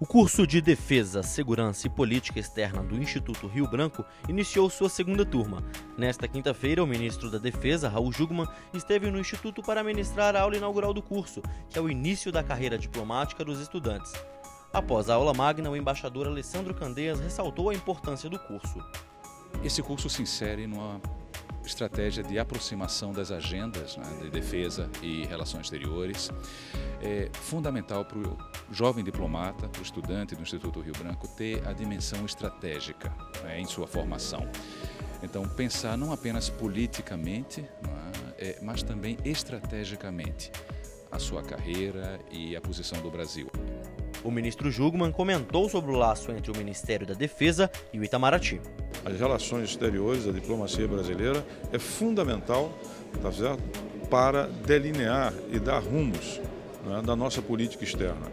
O curso de Defesa, Segurança e Política Externa do Instituto Rio Branco iniciou sua segunda turma. Nesta quinta-feira, o ministro da Defesa, Raul Jugman, esteve no Instituto para ministrar a aula inaugural do curso, que é o início da carreira diplomática dos estudantes. Após a aula magna, o embaixador Alessandro Candeias ressaltou a importância do curso. Esse curso se insere numa estratégia de aproximação das agendas né, de defesa e relações exteriores. É fundamental para o jovem diplomata, o estudante do Instituto Rio Branco, ter a dimensão estratégica né, em sua formação. Então, pensar não apenas politicamente, é, mas também estrategicamente a sua carreira e a posição do Brasil. O ministro Jugman comentou sobre o laço entre o Ministério da Defesa e o Itamaraty. As relações exteriores, a diplomacia brasileira é fundamental tá certo? para delinear e dar rumos né, da nossa política externa.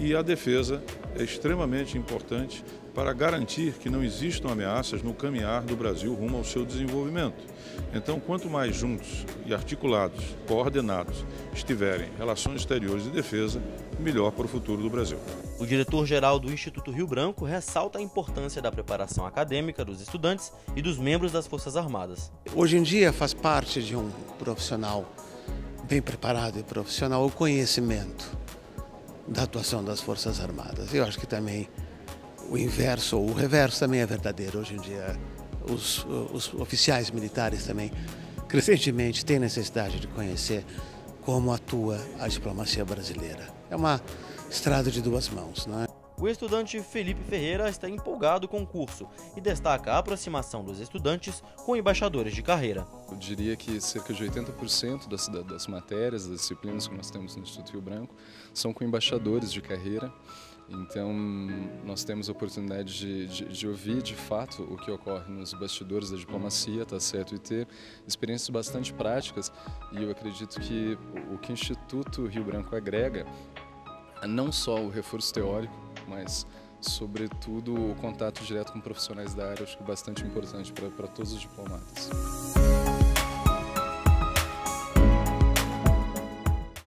E a defesa é extremamente importante para garantir que não existam ameaças no caminhar do Brasil rumo ao seu desenvolvimento. Então, quanto mais juntos e articulados, coordenados estiverem relações exteriores e defesa, melhor para o futuro do Brasil. O diretor-geral do Instituto Rio Branco ressalta a importância da preparação acadêmica dos estudantes e dos membros das Forças Armadas. Hoje em dia faz parte de um profissional bem preparado e profissional o conhecimento da atuação das Forças Armadas. Eu acho que também o inverso ou o reverso também é verdadeiro. Hoje em dia, os, os oficiais militares também crescentemente têm necessidade de conhecer como atua a diplomacia brasileira. É uma estrada de duas mãos, não é? O estudante Felipe Ferreira está empolgado com o curso e destaca a aproximação dos estudantes com embaixadores de carreira. Eu diria que cerca de 80% das, das matérias, das disciplinas que nós temos no Instituto Rio Branco são com embaixadores de carreira. Então, nós temos a oportunidade de, de, de, ouvir de fato o que ocorre nos bastidores da diplomacia, tá certo? E ter experiências bastante práticas. E eu acredito que o que o Instituto Rio Branco agrega não só o reforço teórico, mas sobretudo o contato direto com profissionais da área, acho que é bastante importante para todos os diplomatas.